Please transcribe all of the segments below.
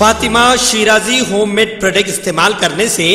Fatima Shirazi home made product استعمال کرنے سے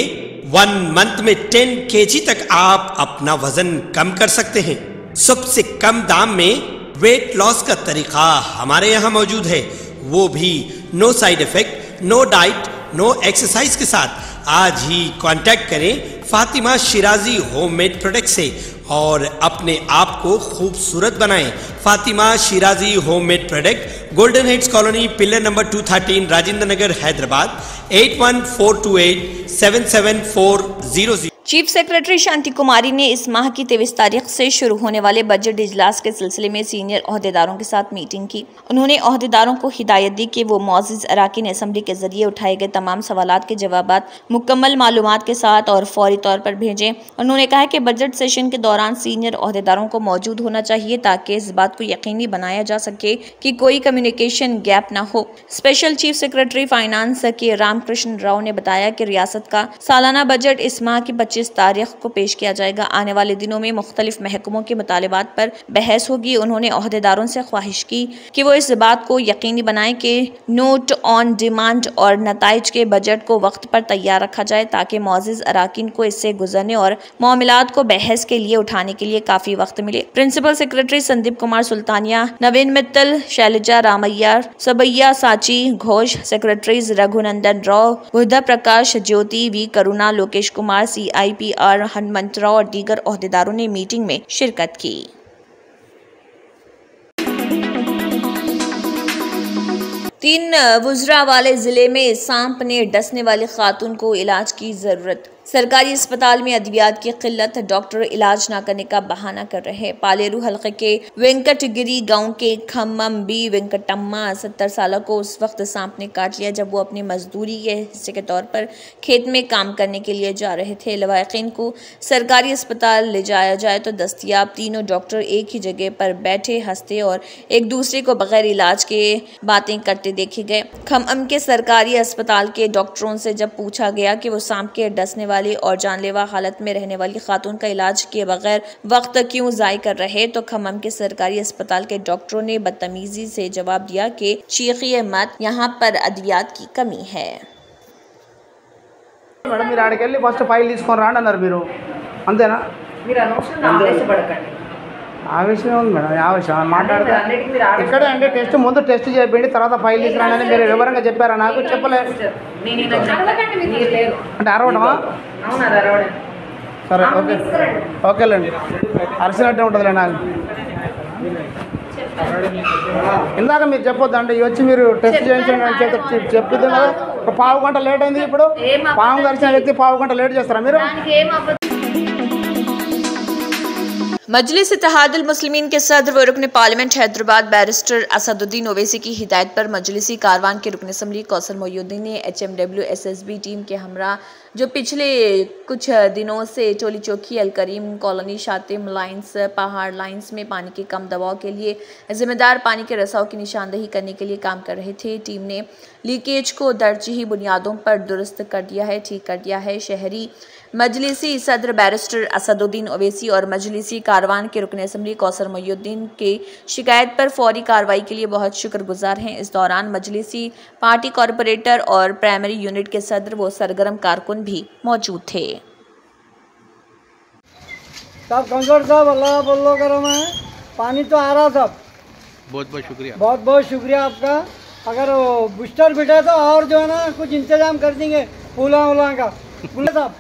ون منتھ میں ٹین کے جی تک آپ اپنا وزن کم کر سکتے ہیں۔ سب سے کم دام میں ویٹ لاس کا طریقہ ہمارے یہاں موجود ہے۔ وہ بھی no side effect no diet no exercise کے ساتھ۔ آج ہی کانٹیکٹ کریں Fatima Shirazi home made product سے۔ اور اپنے آپ کو خوبصورت بنائیں۔ Fatima Shirazi homemade product, golden heights colony, pillar number 213 Rajendra Nagar, Hyderabad 8142877400 chief secretary Shanti Kumari نے اس ماہ کی تیویس تاریخ سے شروع ہونے والے بجٹ اجلاس کے سلسلے میں سینئر عہدیداروں کے ساتھ میٹنگ کی۔ انہوں نے عہدیداروں کو ہدایت دی کہ وہ معزز اراکین اسمبلی کے ذریعے اٹھائے گئے تمام سوالات کے جوابات مکمل معلومات کے ساتھ اور فوری طور پر بھیجیں۔ انہوں نے کہا کہ بجٹ سیشن کے دوران سینئر عہدیداروں کو موجود ہونا چاہیے تاکہ اس بات کو یقینی بنایا جا سکے کہ کوئی کمیونیکیشن گیپ نہ ہو۔ Special chief secretary finance K Ram Krishna Rao نے بتایا کہ ریاست کا سالانہ بجٹ اس ماہ کی بچ پچیس تاریخ کو پیش کیا جائے گا۔ آنے والے دنوں میں مختلف محکموں کے مطالبات پر بحث ہوگی۔ انہوں نے عہدیداروں سے خواہش کی کہ وہ اس بات کو یقینی بنائیں کہ نوٹ آن ڈیمانڈ اور نتائج کے بجٹ کو وقت پر تیار رکھا جائے تاکہ معزز اراکین کو اس سے گزرنے اور معاملات کو بحث کے لیے اٹھانے کے لیے کافی وقت ملے۔ Principal secretary Sandeep Kumar Sultania, Naveen Mittal, Shailaja Ramaiyer Sabyasachi Ghosh secretaries Raghunandan Rao Buddha Prakash Jyothi, V Karuna, Lokesh Kumar, C I I P R Hanumantha اور دیگر عہدیداروں نے میٹنگ میں شرکت کی۔ تین وزراء والے ضلع میں سانپ نے ڈسنے والی خاتون کو علاج کی ضرورت سرکاری اسپتال میں ادویات کی قلت ڈاکٹر علاج نہ کرنے کا بہانہ کر رہے پالیرو حلقے کے وینکٹ گری گاؤں کے کھمم بی وینکٹما، ستر سالہ کو اس وقت سامپ نے کاٹ لیا جب وہ اپنے مزدوری کے حصے کے طور پر کھیت میں کام کرنے کے لیے جا رہے تھے۔ لوائقین کو سرکاری اسپتال لے جایا جائے تو دستیاب تینوں ڈاکٹر ایک ہی جگہ پر بیٹھے، ہنستے اور ایک دوسرے کو بغیر علاج کے باتیں کرتے دیکھے گئے۔ کھمم کے سرکاری اسپتال کے ڈاکٹروں سے جب پوچھا گیا کہ وہ سانپ کے ڈسنے والے والی اور جان لیوا حالت میں رہنے والی خاتون کا علاج کے بغیر وقت کیوں ضائع کر رہے تو کھمم کے سرکاری اسپتال کے ڈاکٹروں نے بدتمیزی سے جواب دیا کہ چیخی مت یہاں پر ادویات کی کمی ہے۔ మేడం మీరు ఆడికి వెళ్ళి ఫస్ట్ ఫైల్ ఆవేశమే ఉంది మేడం ఆవేశం. మాట్లాడితే ఆవేశ- ఇక్కడే అండి టెస్ట్ ముందు టెస్ట్ చేయండి తర్వాత ఫైల్ తీసుకురాండి అని మీరు వివరంగా చెప్పారా నాకు? చెప్పలేదు నేను ఇలా చెప్పను. మీరు లేరు అంటే అరవడమా? సరే ఓకే. ఓకేలేండి. అరిసినట్టే ఉంటుందిలే నాకు. ఇందాక మీరు చెప్పొద్దు అంటే వచ్చి మీరు టెస్ట్ చేయించండి అని చెప్పి చెప్పిద్దాం కదా. ఒక పావు గంట లేట్ అయింది ఇప్పుడు. పాము కరిచిన వ్యక్తి పావు గంట లేట్ చేస్తారా మీరు? مجلس اتحاد المسلمین کے صدر و رکن پارلیمنٹ حیدرآباد بیرسٹر اسد الدین اویسی کی ہدایت پر مجلسی کاروان کے رکن اسمبلی کوثر معی نے H M W S S B team کے ہمراہ، جو پچھلے کچھ دنوں سے چولی چوکی الکریم کالونی شاتم لائنس پہاڑ لائنس میں پانی کے کم دباؤ کے لیے ذمہ دار پانی کے رساؤ کی نشاندہی کرنے کے لیے کام کر رہے تھے۔ ٹیم نے لیکیج کو درجی بنیادوں پر درست کر دیا ہے، ٹھیک کر دیا ہے۔ شہری مجلسی صدر بیرسٹر اسد الدین اویسی اور مجلسی کاروان کے رکن اسمبلی کوثر محی الدین کے شکایت پر فوری کارروائی کے لیے بہت شکر گزار ہیں۔ اس دوران مجلسی پارٹی کارپوریٹر اور پرائمری یونٹ کے صدر و سرگرم کارکن بھی موجود تھے۔ صاحب صاحب اللہ بولو کرم ہے۔ پانی تو آ رہا صاحب بہت بہت شکریہ۔ بہت بہت شکریہ آپ کا۔ اگر بوسٹر بیٹا تو اور جو ہے نا کچھ انتظام کر دیں گے۔ پھولا اولا کا۔ صاحب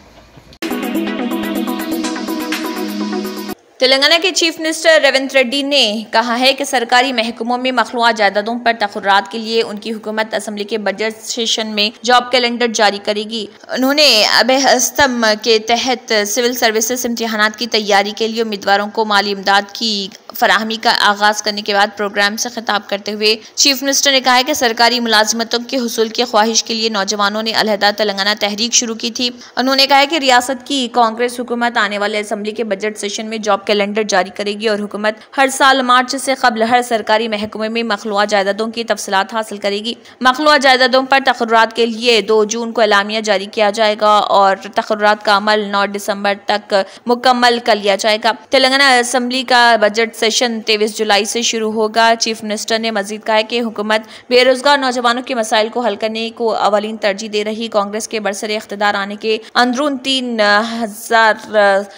تلنگانہ کے چیف منسٹر ریونت ریڈی نے کہا ہے کہ سرکاری محکموں میں مخلوعہ جائیدادوں پر تقررات کے لیے ان کی حکومت اسمبلی کے بجٹ سیشن میں جاب کیلنڈر جاری کرے گی۔ انہوں نے اب استم کے تحت سول سروسز امتحانات کی تیاری کے لیے امیدواروں کو مالی امداد کی فراہمی کا آغاز کرنے کے بعد پروگرام سے خطاب کرتے ہوئے چیف منسٹر نے کہا ہے کہ سرکاری ملازمتوں کے حصول کی خواہش کے لیے نوجوانوں نے علیحدہ تلنگانہ تحریک شروع کی تھی۔ انہوں نے کہا ہے کہ ریاست کی کانگریس حکومت آنے والے اسمبلی کے بجٹ سیشن میں جاب کیلنڈر جاری کرے گی اور حکومت ہر سال مارچ سے قبل ہر سرکاری محکمے میں مخلوع جائیدادوں کی تفصیلات حاصل کرے گی۔ مخلوع جائیدادوں پر تقررات کے لیے دو جون کو اعلامیہ جاری کیا جائے گا اور تقررات کا عمل نو دسمبر تک مکمل کر لیا جائے گا۔ تلنگانہ اسمبلی کا بجٹ سیشن تیویس جولائی سے شروع ہوگا۔ چیف منسٹر نے مزید کہا کہ حکومت بے روزگار نوجوانوں کے مسائل کو حل کرنے کو اولین ترجیح دے رہی۔ کانگریس کے برسر اختدار آنے کے اندرون تین ہزار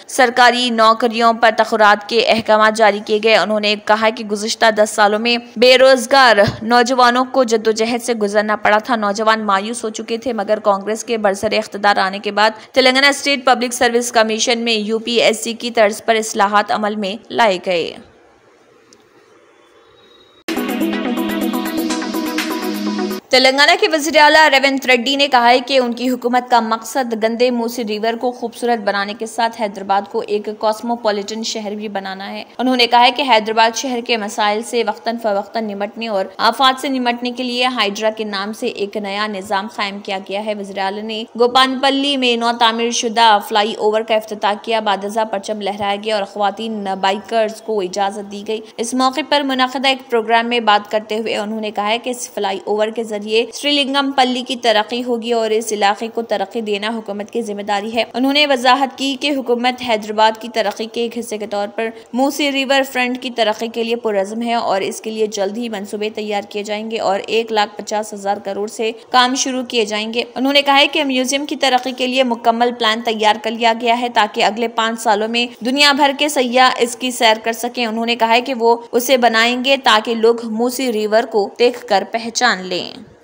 سرکاری نوکریوں پر تخورات کے احکامات جاری کیے گئے۔ انہوں نے کہا کہ گزشتہ دس سالوں میں بے روزگار نوجوانوں کو جدوجہد سے گزرنا پڑا تھا۔ نوجوان مایوس ہو چکے تھے، مگر کانگریس کے برسر اقتدار آنے کے بعد Telangana state public service commission میں یو پی ایس سی کی طرز پر اصلاحات عمل میں لائے گئے۔ تلنگانہ کے وزیر اعلیٰ ریونت ریڈی نے کہا ہے کہ ان کی حکومت کا مقصد گندے موسی ریور کو خوبصورت بنانے کے ساتھ حیدرآباد کو ایک کاسموپولیٹن شہر بھی بنانا ہے۔ انہوں نے کہا ہے کہ حیدرآباد شہر کے مسائل سے وقتاً فوقتاً نمٹنے اور آفات سے نمٹنے کے لیے ہائیڈرا کے نام سے ایک نیا نظام قائم کیا گیا ہے۔ وزیر نے گوپان پلی میں نو تعمیر شدہ فلائی اوور کا افتتاح کیا۔ بادزہ پرچم لہرایا گیا اور خواتین بائکرز کو اجازت دی گئی۔ اس موقع پر منعقدہ ایک پروگرام میں بات کرتے ہوئے انہوں نے کہا ہے کہ اس فلائی اوور کے ذریعے ذریعے سری لنگم پلی کی ترقی ہوگی اور اس علاقے کو ترقی دینا حکومت کی ذمہ داری ہے۔ انہوں نے وضاحت کی کہ حکومت حیدرآباد کی ترقی کے ایک حصے کے طور پر موسی ریور فرنٹ کی ترقی کے لیے پرعزم ہے اور اس کے لیے جلد ہی منصوبے تیار کیے جائیں گے اور ایک لاکھ پچاس ہزار کروڑ سے کام شروع کیے جائیں گے۔ انہوں نے کہا ہے کہ میوزیم کی ترقی کے لیے مکمل پلان تیار کر لیا گیا ہے تاکہ اگلے پانچ سالوں میں دنیا بھر کے سیاح اس کی سیر کر سکیں۔ انہوں نے کہا ہے کہ وہ اسے بنائیں گے تاکہ لوگ موسی ریور کو دیکھ کر پہچان لیں۔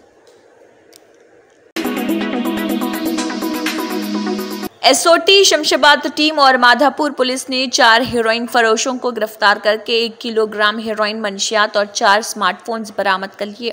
S O T Shamshabad team اور مادھاپور پولیس نے چار ہیروئن فروشوں کو گرفتار کر کے ایک کلو گرام ہیروئن منشیات اور چار سمارٹ فونز برامت کر لیے۔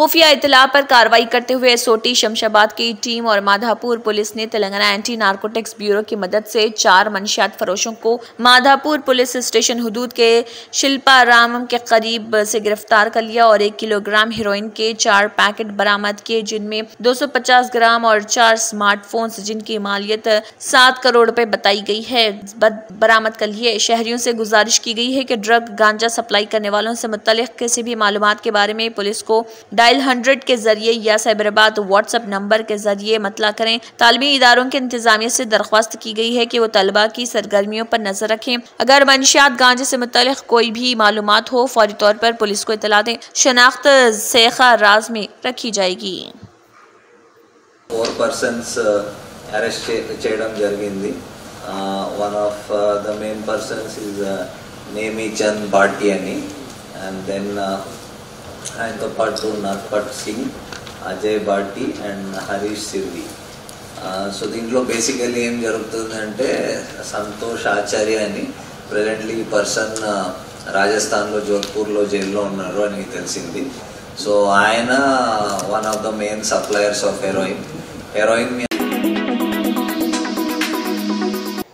خفیہ اطلاع پر کاروائی کرتے ہوئے سوٹی شمشباد کی ٹیم اور مادھاپور پولیس نے تلنگانہ اینٹی نارکوٹکس بیورو کی مدد سے چار منشیات فروشوں کو مادھاپور پولیس اسٹیشن حدود کے شلپا رامم کے قریب سے گرفتار کر لیا اور ایک کلو گرام ہیروئن کے چار پیکٹ برامت کیے، جن میں دو سو پچاس گرام اور چار سمارٹ فونز، جن کی مالیت سات کروڑ روپے بتائی گئی ہے برامت کر لیے۔ شہریوں سے گزارش کی گئی ہے کہ ڈرگ گانجا سپلائی کرنے والوں سے متعلق کسی بھی معلومات کے بارے میں پولیس کو ڈائی ڈائل ہنڈرڈ کے ذریعے یا سائبرآباد واٹس اپ نمبر کے ذریعے مطلع کریں۔ تعلیمی اداروں کے انتظامیہ سے درخواست کی گئی ہے کہ وہ طلبہ کی سرگرمیوں پر نظر رکھیں۔ اگر منشیات گانجے سے متعلق کوئی بھی معلومات ہو فوری طور پر پولیس کو اطلاع دیں۔ شناخت سیخہ راز میں رکھی جائے گی۔ uh, uh, one of uh, the main persons is uh, Nemi is Bhatiani and then uh ఆయనతో పాటు నర్పట్ సింగ్ అజయ్ బాటి అండ్ హరీష్ సిర్వి. సో దీంట్లో బేసికల్లీ ఏం జరుగుతుందంటే సంతోష్ ఆచార్య అని ప్రజెంట్లీ ఈ పర్సన్ రాజస్థాన్లో జోధ్పూర్లో జైల్లో ఉన్నారు అని తెలిసింది. సో ఆయన one of the main suppliers of heroin heroin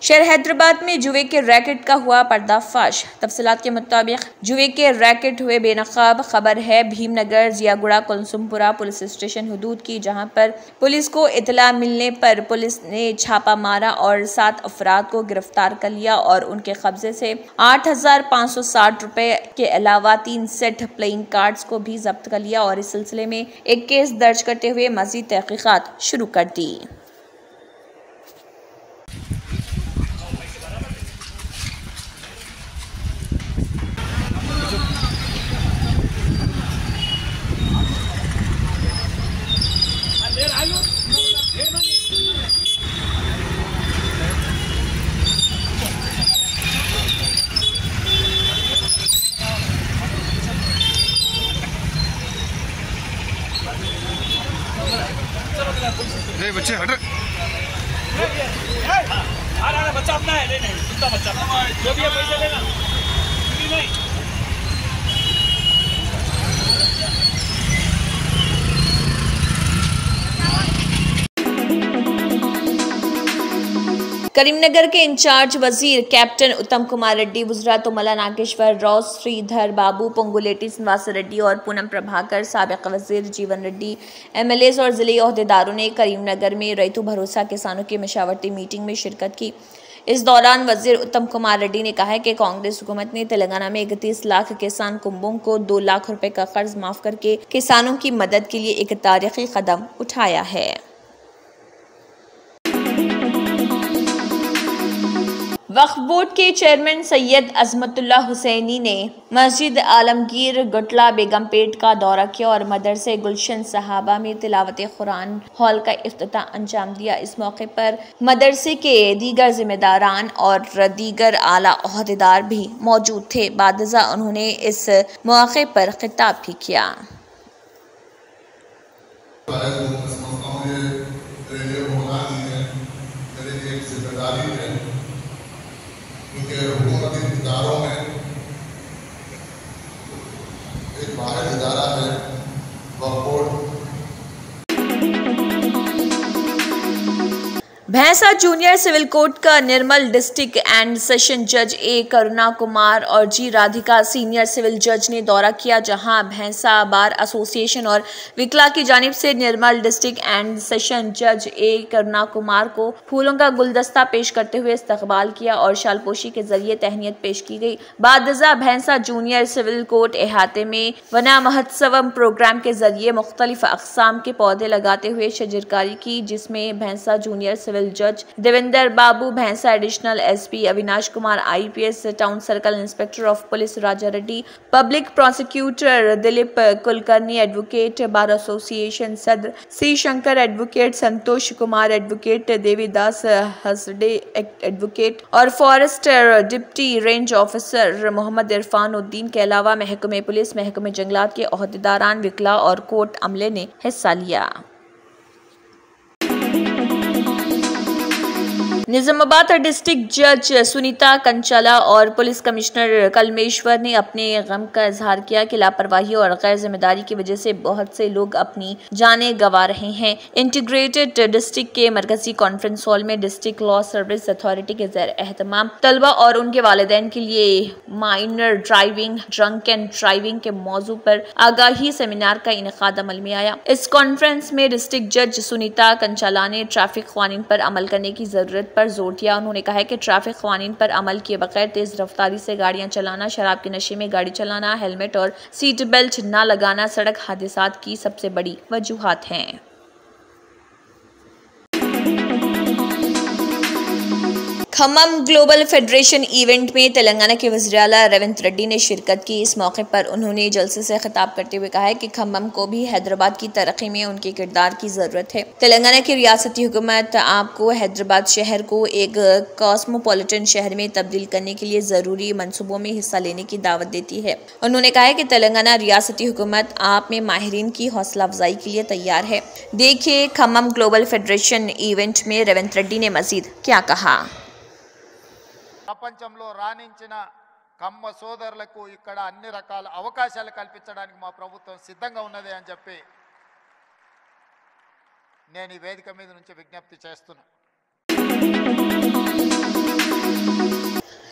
شہر حیدرآباد میں جوئے کے ریکٹ کا ہوا پردہ فاش تفصیلات کے مطابق جوئے کے ریکٹ ہوئے بے نقاب خبر ہے۔ بھیم نگر زیاگڑا کلسم پورا پولیس اسٹیشن حدود کی جہاں پر پولیس کو اطلاع ملنے پر پولیس نے چھاپہ مارا اور سات افراد کو گرفتار کر لیا اور ان کے قبضے سے آٹھ ہزار پانچ سو ساٹھ روپے کے علاوہ تین سیٹ پلینگ کارڈز کو بھی ضبط کر لیا اور اس سلسلے میں ایک کیس درج کرتے ہوئے مزید تحقیقات شروع کر دی۔ اے بچے ہٹ بچہ اپنا ہے لے نہیں بچہ جو بھی ہے پیسے لینا نہیں کریم نگر کے انچارج وزیر کیپٹن اتم کمار ریڈی وزرات ملا ناگیشور، روز سری دھر بابو پنگولیٹی، سنواس ریڈی اور پونم پربھاکر سابق وزیر جیون ریڈی، ایم ایل ایز اور ضلع عہدیداروں نے کریم نگر میں ریتو بھروسہ کسانوں کی مشاورتی میٹنگ میں شرکت کی۔ اس دوران وزیر اتم کمار ریڈی نے کہا ہے کہ کانگریس حکومت نے تلنگانہ میں اکتیس لاکھ کسان کنبوں کو دو لاکھ روپے کا قرض معاف کر کے کسانوں کی مدد کے لیے ایک تاریخی قدم اٹھایا ہے۔ وقف بورڈ کے چیئرمین سید عظمت اللہ حسینی نے مسجد عالمگیر گٹلا بیگم پیٹ کا دورہ کیا اور مدرسے گلشن صحابہ میں تلاوت قرآن ہال کا افتتاح انجام دیا۔ اس موقع پر مدرسے کے دیگر ذمہ داران اور دیگر اعلیٰ عہدیدار بھی موجود تھے۔ بعد ازاں انہوں نے اس موقع پر خطاب بھی کیا کیونکہ حکومتی اداروں میں ایک بھینسا جونیئر سول کورٹ کا نرمل ڈسٹرکٹ اینڈ سیشن جج اے کرونا کمار اور جی رادھیکا سینئر سول جج نے دورہ کیا جہاں بھینسا بار ایسوسی ایشن اور وکلا کی جانب سے نرمل ڈسٹرکٹ اینڈ سیشن جج اے کرونا کمار کو پھولوں کا گلدستہ پیش کرتے ہوئے استقبال کیا اور شال پوشی کے ذریعے تہنیت پیش کی گئی۔ بعد بھینسا جونیئر سول کورٹ احاطے میں ونا مہتسوم پروگرام کے ذریعے مختلف اقسام کے پودے لگاتے ہوئے شجرکاری کی، جس میں بھینسا جونیئر سول جج Devender Babu Bhainsa additional S P Avinash Kumar I P S town circle inspector of police Raja Reddy public prosecutor Dilip Kulkarni advocate bar association صدر C Shankar advocate Santosh Kumar advocate Devi Das ہسڈے advocate اور forester deputy range officer Mohammed Irfanuddin کے علاوہ محکمہ police محکمہ جنگلات کے عہدیداران وکلا اور کوٹ عملے نے حصہ لیا نظام آباد ڈسٹرکٹ جج سنیتا کنچلا اور پولیس کمشنر کلمیشور نے اپنے غم کا اظہار کیا کہ لاپرواہی اور غیر ذمہ داری کی وجہ سے بہت سے لوگ اپنی جانیں گوا رہے ہیں۔ انٹیگریٹڈ ڈسٹرکٹ کے مرکزی کانفرنس ہال میں ڈسٹرکٹ لا سروس اتھارٹی کے زیر اہتمام طلبہ اور ان کے والدین کے لیے minor driving, drink and driving کے موضوع پر آگاہی سیمینار کا انعقاد عمل میں آیا۔ اس کانفرنس میں ڈسٹرکٹ جج سنیتا کنچالا نے ٹریفک قوانین پر عمل کرنے کی ضرورت پر زور دیا۔ انہوں نے کہا کہ ٹریفک قوانین پر عمل کیے بغیر تیز رفتاری سے گاڑیاں چلانا، شراب کے نشے میں گاڑی چلانا، ہیلمٹ اور سیٹ بیلٹ نہ لگانا سڑک حادثات کی سب سے بڑی وجوہات ہیں۔ کھمم گلوبل فیڈریشن ایونٹ میں تلنگانہ کے وزیراعلیٰ ریونت ریڈی نے شرکت کی۔ اس موقع پر انہوں نے جلسے سے خطاب کرتے ہوئے کہا ہے کہ کھمم کو بھی حیدرآباد کی ترقی میں ان کے کردار کی ضرورت ہے۔ تلنگانہ کی ریاستی حکومت آپ کو حیدرآباد شہر کو ایک کاسموپولیٹن شہر میں تبدیل کرنے کے لیے ضروری منصوبوں میں حصہ لینے کی دعوت دیتی ہے۔ انہوں نے کہا ہے کہ تلنگانہ ریاستی حکومت آپ میں ماہرین کی حوصلہ افزائی کے لیے تیار ہے۔ دیکھیے کھمم گلوبل فیڈریشن ایونٹ میں ریونت ریڈی نے مزید کیا کہا۔ ప్రపంచంలో రాణించిన కమ్మ సోదరులకు ఇక్కడ అన్ని రకాల అవకాశాలు కల్పించడానికి మా ప్రభుత్వం సిద్ధంగా ఉన్నది అని చెప్పి నేను ఈ వేదిక మీద నుంచి విజ్ఞప్తి చేస్తున్నా.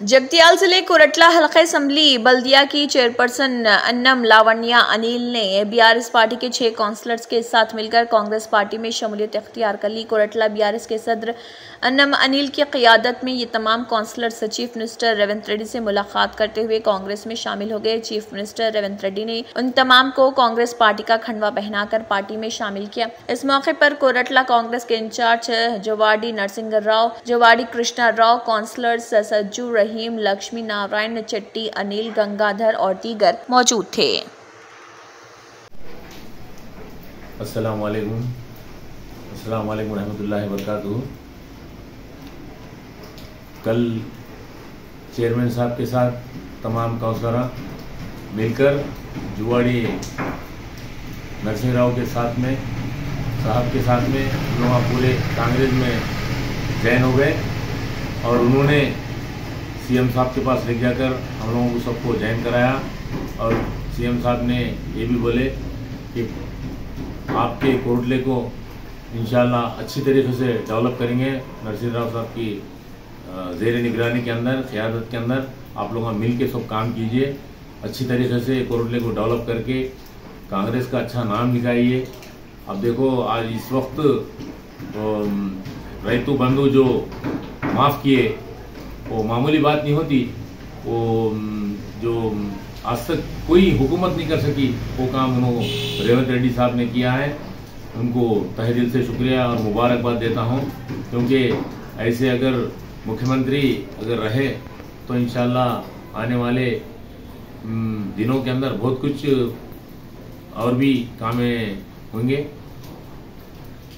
جگتیال ضلع کورٹلا حلقہ اسمبلی بلدیہ کی چیئرپرسن انم لاونیا انیل نے بی آر ایس پارٹی کے چھ کونسلرز کے ساتھ مل کر کانگریس پارٹی میں شمولیت اختیار کر لی کورٹلا بی آر ایس کے صدر انم انیل کی قیادت میں یہ تمام councillors chief minister Revanth Reddy سے ملاقات کرتے ہوئے کانگریس میں شامل ہو گئے چیف منسٹر ریونت ریڈی نے ان تمام کو کانگریس پارٹی کا کھنڈوا پہنا کر پارٹی میں شامل کیا اس موقع پر کورٹلا کانگریس کے انچارج جواڈی نرسنگر راؤ جواڈی کرشنا راؤ کونسلرز سجو رہی رحیم لکشمی نارائن چٹی انیل گنگادھر اور دیگر موجود تھے السلام علیکم السلام علیکم ورحمۃ اللہ وبرکاتہ کل چیئرمین صاحب کے ساتھ تمام کونسلرہ مل کر جواڑی نرسنگ راؤ کے ساتھ میں صاحب کے ساتھ میں ہم پورے کانگریس میں جوائن ہو گئے اور انہوں نے سی ایم صاحب کے پاس لے جا کر ہم لوگوں کو سب کو جوائن کرایا اور سی ایم صاحب نے یہ بھی بولے کہ آپ کے کوٹلے کو انشاءاللہ اچھی طریقے سے ڈیولپ کریں گے نرسنگ راؤ صاحب کی زیر نگرانی کے اندر قیادت کے اندر آپ لوگ مل کے سب کام کیجیے اچھی طریقے سے کوٹلے کو ڈیولپ کر کے کانگریس کا اچھا نام نکائیے اب دیکھو آج اس وقت ریتو بندھو جو معاف کیے وہ معمولی بات نہیں ہوتی، وہ جو آج تک کوئی حکومت نہیں کر سکی، وہ کام انہوں ریونت ریڈی صاحب نے کیا ہے۔ ان کو تہ دل سے شکریہ اور مبارکباد دیتا ہوں۔ کیونکہ ایسے اگر مکھیہ منتری اگر رہے تو انشاءاللہ آنے والے دنوں کے اندر بہت کچھ اور بھی کامیں ہوں گے۔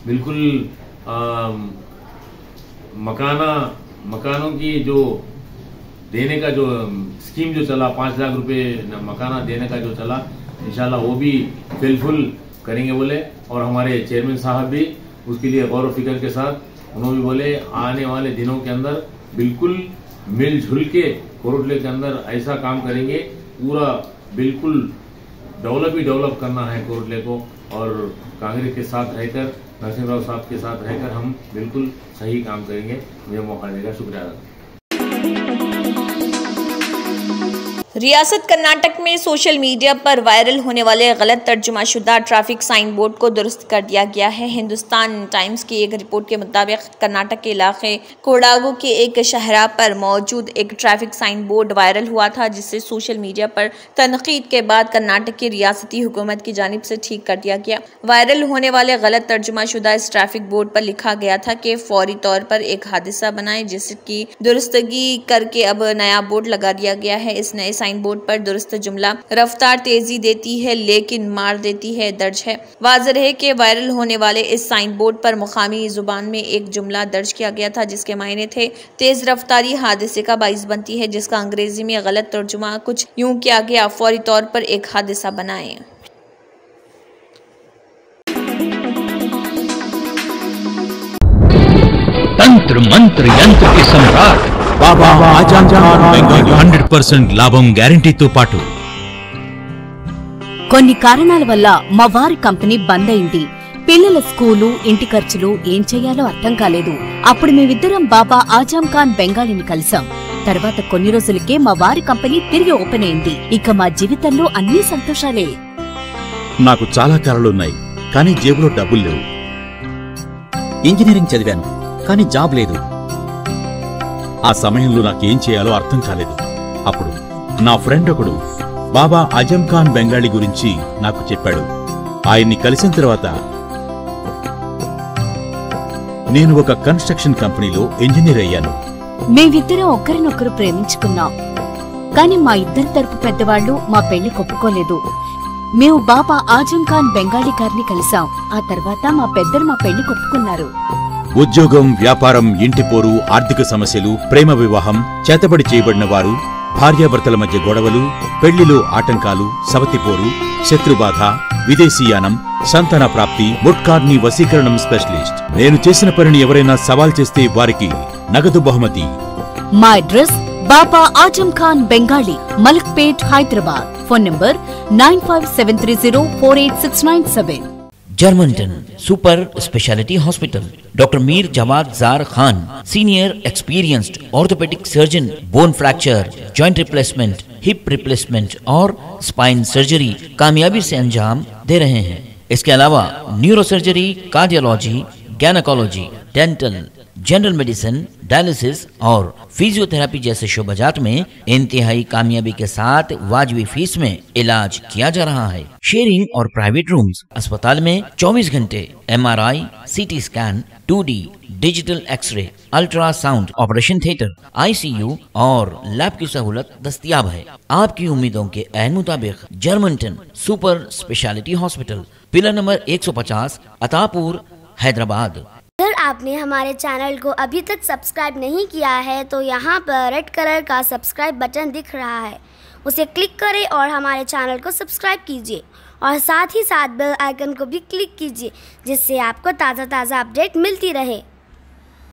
بالکل مکانہ مکانوں کی جو دینے کا جو اسکیم جو چلا، پانچ لاکھ روپے مکانہ دینے کا جو چلا، انشاءاللہ وہ بھی فل فل کریں گے بولے۔ اور ہمارے چیئرمین صاحب بھی اس کے لیے غور و فکر کے ساتھ انہوں بھی بولے، آنے والے دنوں کے اندر بالکل مل جل کے کوروٹلے کے اندر ایسا کام کریں گے۔ پورا بالکل ڈیولپ ہی ڈیولپ کرنا ہے کوروٹلے کو۔ اور کانگریس کے ساتھ رہ کر نرسم راؤ صاحب کے ساتھ رہ کر ہم بالکل صحیح کام کریں گے۔ مجھے موقع دے گا، شکریہ ریاست کرناٹک میں سوشل میڈیا پر وائرل ہونے والے غلط ترجمہ شدہ ٹریفک سائن بورڈ کو درست کر دیا گیا ہے۔ ہندوستان ٹائمز کی ایک رپورٹ کے مطابق کرناٹک کے علاقے کوڑاگو کے ایک شہرہ پر موجود ایک ٹریفک سائن بورڈ وائرل ہوا تھا جسے سوشل میڈیا پر تنقید کے بعد کرناٹک کی ریاستی حکومت کی جانب سے ٹھیک کر دیا گیا۔ وائرل ہونے والے غلط ترجمہ شدہ اس ٹریفک بورڈ پر لکھا گیا تھا کہ فوری طور پر ایک حادثہ بنائیں جس کی درستگی کر کے اب نیا بورڈ لگا دیا گیا ہے۔ اس نئے سائن سائن بورڈ پر درست جملہ رفتار تیزی دیتی ہے لیکن مار دیتی ہے درج ہے۔ واضح رہے کہ وائرل ہونے والے اس سائن بورڈ پر مقامی زبان میں ایک جملہ درج کیا گیا تھا جس کے معنی تھے تیز رفتاری حادثے کا باعث بنتی ہے جس کا انگریزی میں غلط ترجمہ کچھ یوں کیا گیا فوری طور پر ایک حادثہ بنائے تنتر منتر ینتر کے سمراٹ బాబా ఆజాం ఖాన్ బెంగాలీ. హండ్రెడ్ పర్సెంట్ లాభం గ్యారంటీతో పాటు. కొన్ని కారణాల వల్ల మా వారి కంపెనీ బంద్ అయింది. పిల్లల స్కూలు ఇంటి ఖర్చులు ఏం చెయ్యాలో అర్థం కాలేదు. అప్పుడు మేమిద్దరం బాబా ఆజాం ఖాన్ బెంగాలీని కలిసాం. తర్వాత కొన్ని రోజులకే మా వారి కంపెనీ తిరిగి ఓపెన్ అయింది. ఇక మా జీవితంలో అన్ని సంతోషాలే. నాకు చాలా కలలున్నాయి కానీ జేబులో డబ్బులు లేవు. ఇంజనీరింగ్ చదివాను కానీ జాబ్ లేదు. ఆ సమయంలో నాకేం చేయాలో అర్థం కాలేదు. అప్పుడు నా ఫ్రెండ్ ఒకడు బాబా అజం ఖాన్ బెంగాలీ గురించి నాకు చెప్పాడు. ఆయన్ని కలిసిన తర్వాత నేను ఒక కన్స్ట్రక్షన్ కంపెనీలో ఇంజనీర్ అయ్యాను. మేమిద్దరం ఒకరినొకరు ప్రేమించుకున్నాం. కానీ మా ఇద్దరి తరపు పెద్దవాళ్ళు మా పెళ్ళి కొప్పుకోలేదు. మేము బాబా ఆజం ఖాన్ బెంగాలీ గారిని కలిసాం. ఆ తర్వాత మా పెద్దలు మా పెళ్ళి కొప్పుకున్నారు. ఉద్యోగం వ్యాపారం ఇంటి పోరు ఆర్థిక సమస్యలు ప్రేమ వివాహం చేతబడి చేయబడిన వారు భార్యాభర్తల మధ్య గొడవలు పెళ్ళిలో ఆటంకాలు సవతిపోరు శత్రుబాధ విదేశీయానం సంతాన ప్రాప్తి ముట్కార్ని వశీకరణం స్పెషలిస్ట్. నేను చేసిన పనిని ఎవరైనా సవాల్ చేస్తే వారికి నగదు బహుమతి. మా address Baba Azam Khan Bengali Malakpet Hyderabad phone number nine five seven three zero four eight six nine seven Germanten super speciality hospital, doctor Mir Jawad Zar Khan, senior experienced orthopaedic surgeon bone fracture, joint replacement, hip replacement اور spine surgery کامیابی سے انجام دے رہے ہیں۔ اس کے علاوہ neurosurgery, cardiology gynaecology dental general medicine dialysis اور فزیوتھراپی جیسے شعبجات میں انتہائی کامیابی کے ساتھ واجوی فیس میں علاج کیا جا رہا ہے۔ شیئرنگ اور پرائیویٹ رومز، اسپتال میں چوبیس گھنٹے M R I, C T scan, two D, digital X-ray, ultrasound, operation theatre, I C U اور لیب کی سہولت دستیاب ہے۔ آپ کی امیدوں کے عین مطابق Germanten super speciality hospital, pillar number ایک سو پچاس، اتاپور، حیدرآباد۔ اگر آپ نے ہمارے چینل کو ابھی تک سبسکرائب نہیں کیا ہے تو یہاں پر ریڈ کلر کا سبسکرائب بٹن دکھ رہا ہے۔ اسے کلک کریں اور ہمارے چینل کو سبسکرائب کیجیے اور ساتھ ہی ساتھ بیل آئیکن کو بھی کلک کیجیے جس سے آپ کو تازہ تازہ اپڈیٹ ملتی رہے۔